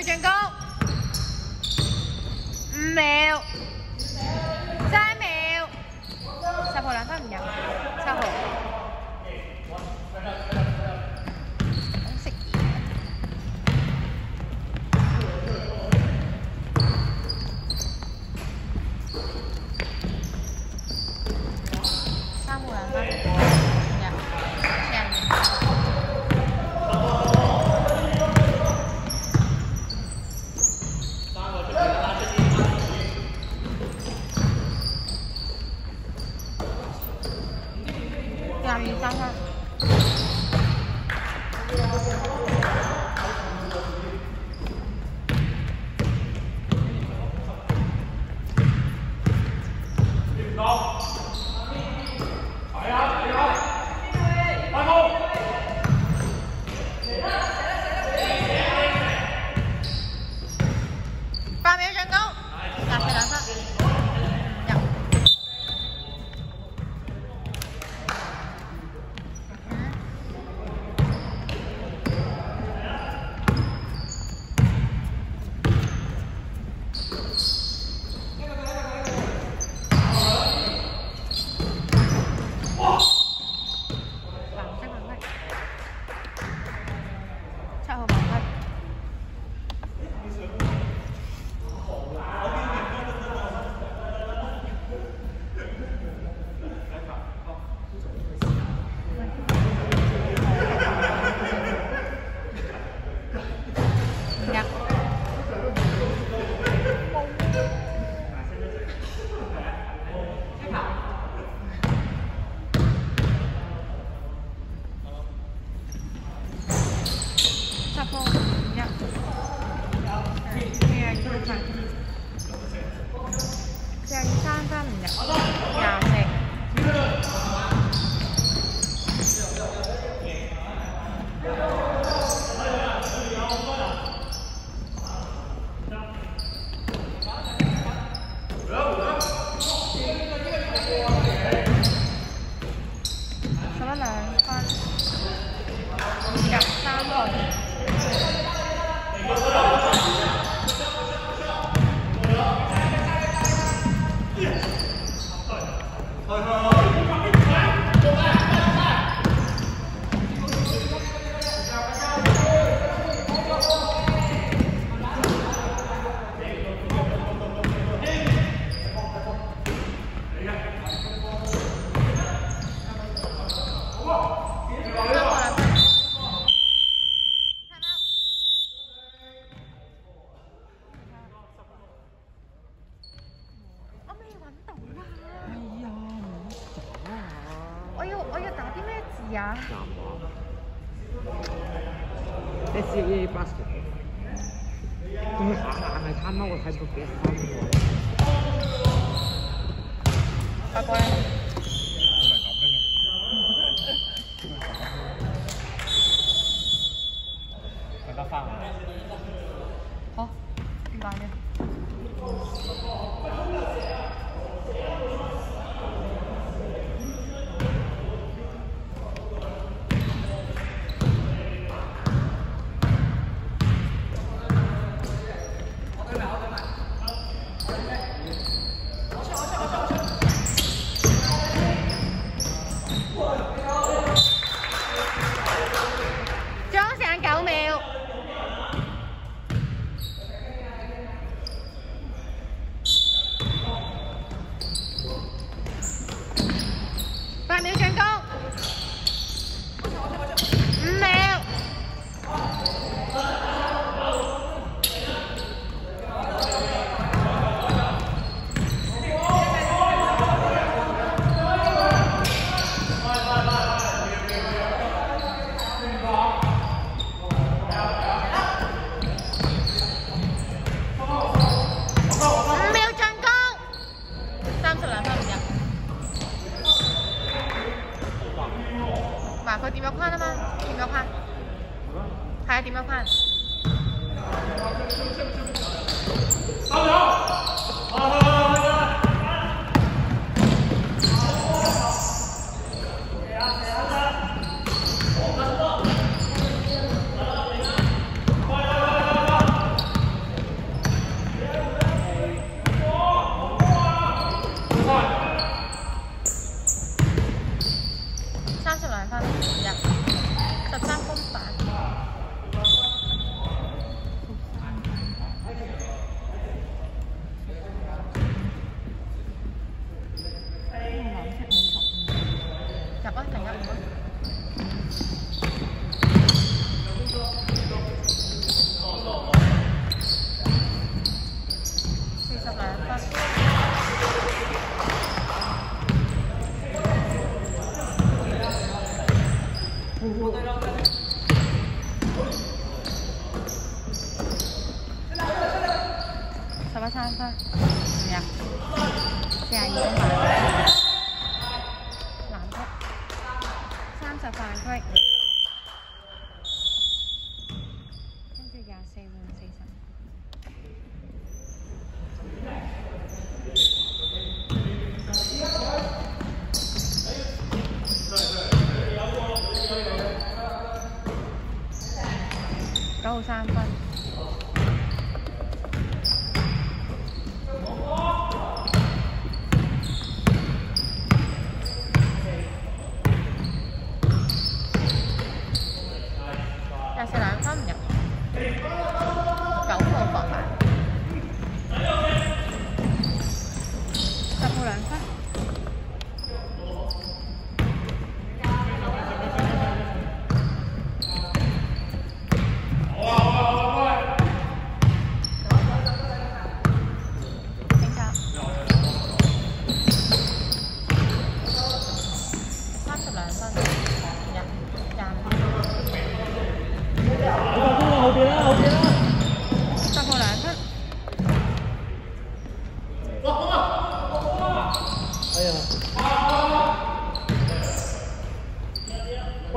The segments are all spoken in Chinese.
内增高 감사합 니. couple. 干嘛？这是也一把手，都是啥男孩？他妈，我才不给他呢。发过。 เขา换了吗บมาพ่要นะมั้ง sao sao sao? Nhỉ xe anh không phải.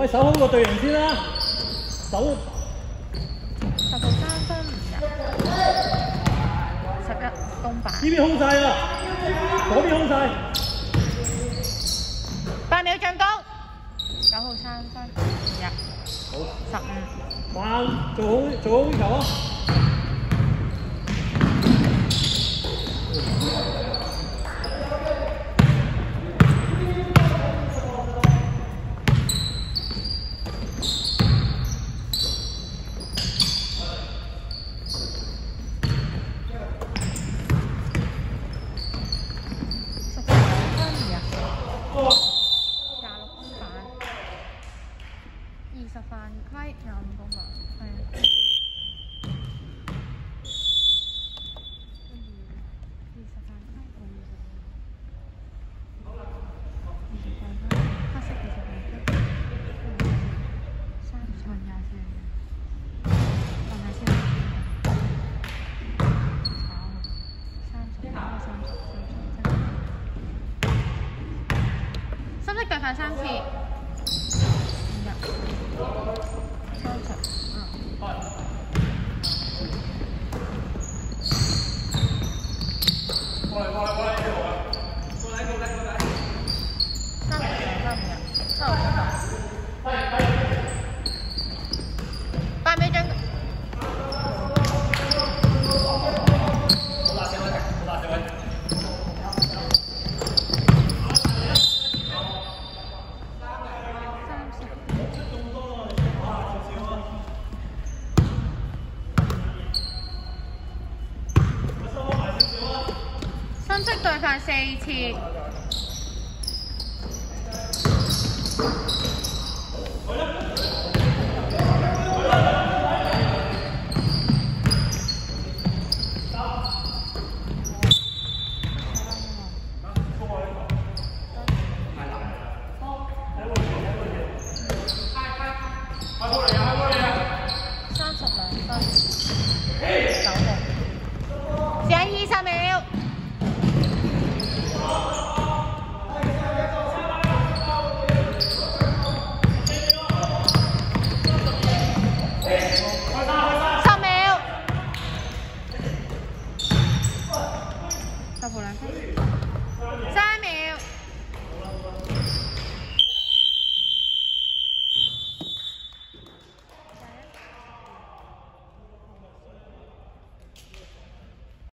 喂，守好個隊形先啦，守十號三分唔入，十一公板，呢邊空晒啦，嗰邊空晒。八秒進攻，九號三分唔入，好，十五，哇，做好做好呢球啊！十六分唔入，廿六公板，二十犯規，廿五公板，係啊。跟住二十犯規，我二十。二十犯規，黑色二十犯規，三十廿四，放下先。炒，三十，三十，三十，三十。深色對犯三次，唔入，三十，嗯。三十兩分唔入，七號公板。八秒進。三十。分析對犯四次，